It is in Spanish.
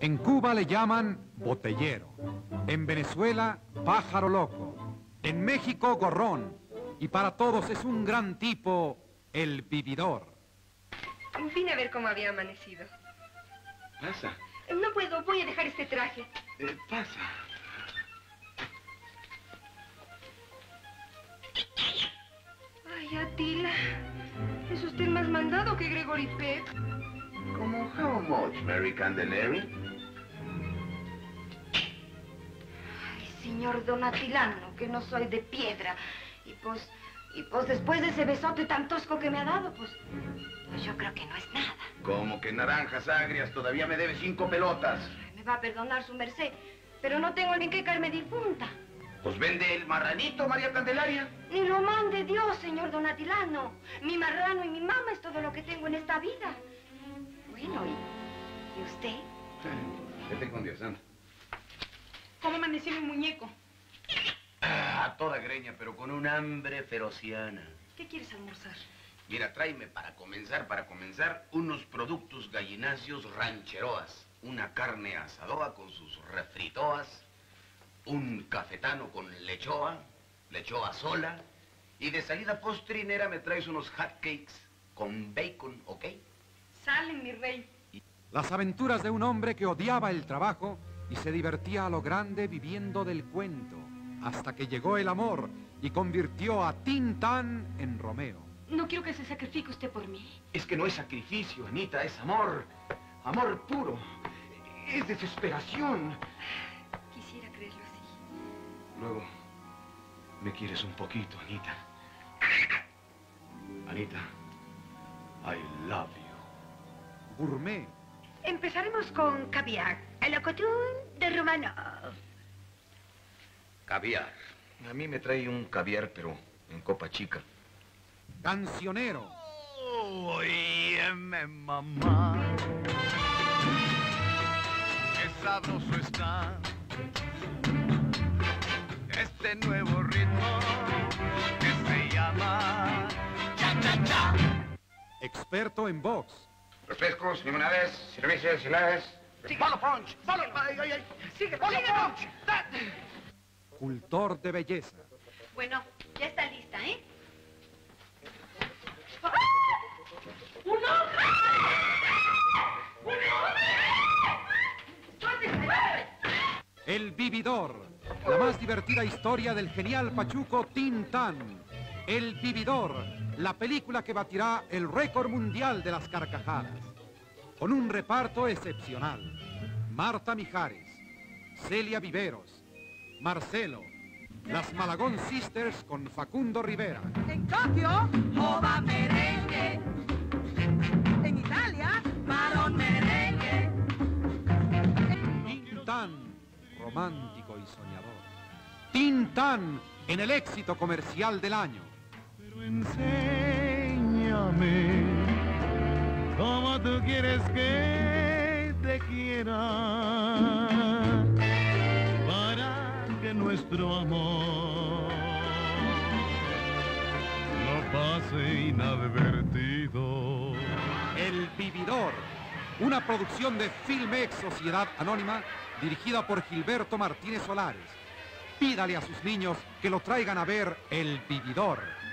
En Cuba le llaman botellero. En Venezuela, pájaro loco. En México, gorrón. Y para todos es un gran tipo, el vividor. Vine a ver cómo había amanecido. Pasa. No puedo, voy a dejar este traje. Eh, pasa. Ay, Atila. Es usted más mandado que Gregory Peck. ¿Cómo how much, Mary Candelaria? Señor Don Atilano, que no soy de piedra. Y pues, y pues después de ese besote tan tosco que me ha dado, pues, pues yo creo que no es nada. Como que naranjas agrias todavía me debe cinco pelotas. Me va a perdonar su merced, pero no tengo ni qué caerme difunta. Pues vende el marranito, María Candelaria. Ni lo mande Dios, señor Don Atilano. Mi marrano y mi mamá es todo lo que tengo en esta vida. Bueno, ¿y, ¿y usted? Vete con Dios, anda. ¿Cómo amaneció mi muñeco? Ah, a toda greña, pero con un hambre ferociana. ¿Qué quieres almorzar? Mira, tráeme para comenzar, para comenzar, unos productos gallináceos rancheroas. Una carne asadoa con sus refritoas, un cafetano con lechoa, lechoa sola, y de salida postrinera me traes unos hot cakes con bacon, ¿ok? Salen, mi rey. Las aventuras de un hombre que odiaba el trabajo y se divertía a lo grande viviendo del cuento, hasta que llegó el amor y convirtió a Tintán en Romeo. No quiero que se sacrifique usted por mí. Es que no es sacrificio, Anita, es amor. Amor puro. Es desesperación. Quisiera creerlo así. Luego, me quieres un poquito, Anita. Anita, I love you. Gourmet, Empezaremos con caviar, a la cotún de Romanov. Caviar. A mí me trae un caviar, pero en copa chica. cancionero, Óyeme, mamá. Qué sabroso está este nuevo ritmo que se llama cha-cha-cha. experto en box, Refrescos, limonades, cervezas, heladas. ¡Polo punch! ¡Polo! ¡Ay, ay, ay! ¡Sigue, ¡Polo punch! Cultor de belleza, Bueno, ya está lista, ¿eh? ¡Un hombre! ¡Un hombre! El Vividor, la más divertida historia del genial pachuco Tintán. El Vividor, la película que batirá el récord mundial de las carcajadas. Con un reparto excepcional. Marta Mijares, Celia Viveros, Marcelo, las Malagón Sisters con Facundo Rivera. En Tokio, Jova Merengue. En Italia, Marón Merengue. Tintán, romántico y soñador. Tintán, en el éxito comercial del año. Enséñame cómo tú quieres que te quiera para que nuestro amor no pase inadvertido. El Vividor, una producción de Filmex Sociedad Anónima dirigida por Gilberto Martínez Solares. Pídale a sus niños que lo traigan a ver El Vividor.